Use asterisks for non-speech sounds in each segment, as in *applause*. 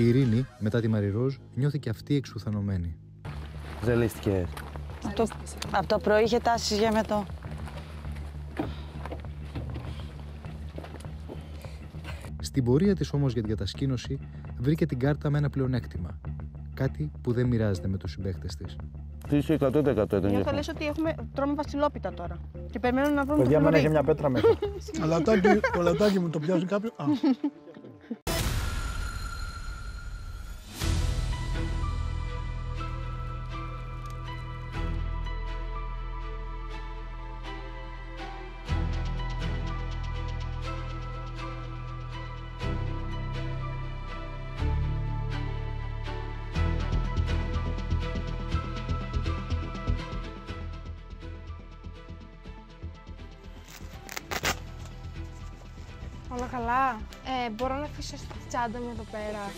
Η Ειρήνη, μετά τη Μαριρόζ, νιώθει και αυτή εξουθανωμένη. Ζαλίστηκε. Από το, από το πρωί είχε τάσεις για μετό. Στην πορεία της όμως για την κατασκήνωση βρήκε την κάρτα με ένα πλεονέκτημα. Κάτι που δεν μοιράζεται με τους συμπαίκτες της. Τι είσαι 100% ήταν Νιώθω λες ότι έχουμε, τρώμε βασιλόπιτα τώρα. Και περιμένουμε να βρούμε Παιδιά, το μένα έχει φλουρί. μια πέτρα μέσα. Αλατάκι, το λατάκι μου το πιάζει κάποιος. *laughs* Όλα καλά. Ε, μπορώ να αφήσω στη τσάντα μου εδώ πέρα.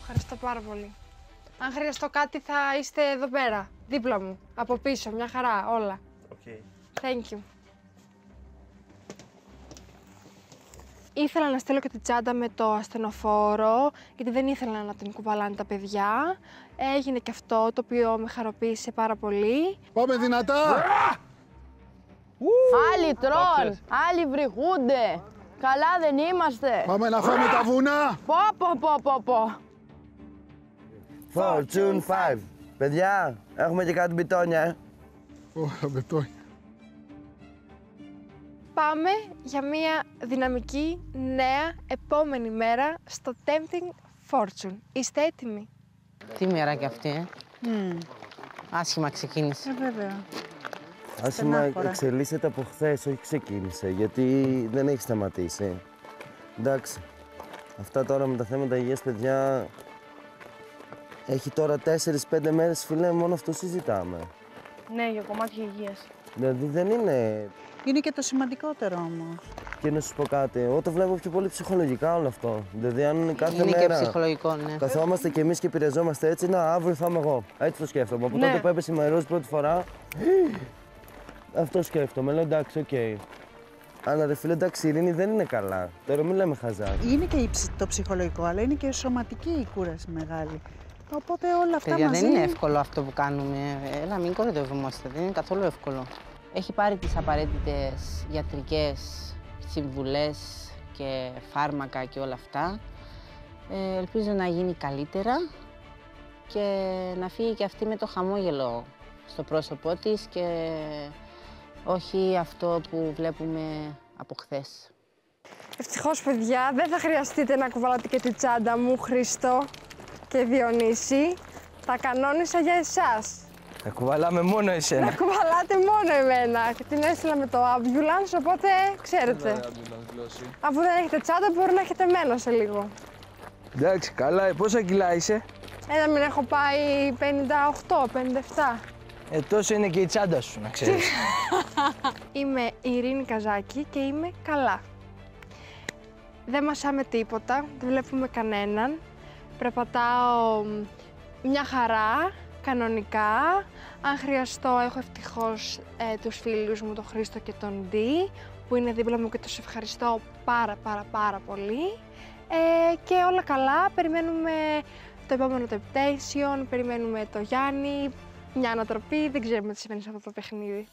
Ευχαριστώ πάρα πολύ. Αν χρειαστώ κάτι θα είστε εδώ πέρα, δίπλα μου, από πίσω, μια χαρά, όλα. Thank you. Ήθελα να στείλω και την τσάντα με το ασθενοφόρο, γιατί δεν ήθελα να την κουβαλάνε τα παιδιά. Έγινε και αυτό, το οποίο με χαροποίησε πάρα πολύ. Πάμε δυνατά! Άλλοι τρών, άλλοι βρυχούνται. Καλά δεν είμαστε. Πάμε να φάμε τα βουνά! Πω, πω, πω, πω, πω. Fortune 5. Παιδιά, έχουμε και κάτι μπιτόνια, ε. Ω, μπετόι. Πάμε για μια δυναμική νέα επόμενη μέρα στο Tempting Fortune. Είστε έτοιμοι; Τι μέρα κι αυτή, ε. Άσχημα ξεκίνησε. Ε, βέβαια. Άσχημα Στενάχωρα. εξελίσσεται από χθες, όχι ξεκίνησε, γιατί δεν έχει σταματήσει. Εντάξει. Αυτά τώρα με τα θέματα υγείας, παιδιά, έχει τώρα 4-5 μέρες, φίλε, μόνο αυτό συζητάμε. Ναι, για κομμάτια υγείας. Δηλαδή δεν είναι... Είναι και το σημαντικότερο όμως. Και να σου πω κάτι, εγώ το βλέπω πιο πολύ ψυχολογικά όλο αυτό. Δηλαδή αν κάθε Είναι και μέρα ψυχολογικό, ναι. καθόμαστε κι εμείς και επηρεαζόμαστε έτσι, να αύριο θα είμαι εγώ. Έτσι το σκέφτομαι. Από Ναι. τότε που έπεσε η Μαϊρός πρώτη φορά, αυτό σκέφτομαι. Λέω εντάξει, οκ. Αλλά ρε φίλε, εντάξει, η Ειρήνη δεν είναι καλά. Τώρα μην λέμε χαζά. Είναι και η ψ- το ψυχολογικό, αλλά είναι και η σωματική η κούραση μεγάλη. Οπότε όλα αυτά Παιδιά, μαζί... δεν είναι εύκολο αυτό που κάνουμε. Έλα, μην κοροϊδευόμαστε. Δεν είναι καθόλου εύκολο. Έχει πάρει τις απαραίτητες γιατρικές συμβουλές και φάρμακα και όλα αυτά. Ε, ελπίζω να γίνει καλύτερα και να φύγει και αυτή με το χαμόγελο στο πρόσωπό της και όχι αυτό που βλέπουμε από χθες. Ευτυχώς, παιδιά, δεν θα χρειαστείτε να κουβαλάτε και τη τσάντα μου, Χρήστο και Διονύση. Τα κανόνισα για εσάς. Θα κουβαλάμε μόνο Να εσένα. κουβαλάτε μόνο εμένα. Και την έστειλα με το ambulance, οπότε ξέρετε. Αφού δεν έχετε τσάντα, μπορεί να έχετε εμένα σε λίγο. Εντάξει, καλά. ε, Πόσα κιλά είσαι; Ένα μην έχω πάει 58, 57. Ε, τόσο είναι και η τσάντα σου, να ξέρεις. *laughs* Είμαι η Ειρήνη Καζάκη και είμαι καλά. Δεν μασάμε τίποτα, δεν βλέπουμε κανέναν. Περπατάω μ, μια χαρά, κανονικά. Αν χρειαστώ, έχω ευτυχώς ε, τους φίλους μου, τον Χρήστο και τον Ντι, που είναι δίπλα μου και τους ευχαριστώ πάρα πάρα πάρα πολύ. Ε, και όλα καλά, περιμένουμε το επόμενο temptation, περιμένουμε το Γιάννη, μια ανατροπή, δεν ξέρουμε τι σημαίνει σε αυτό το παιχνίδι.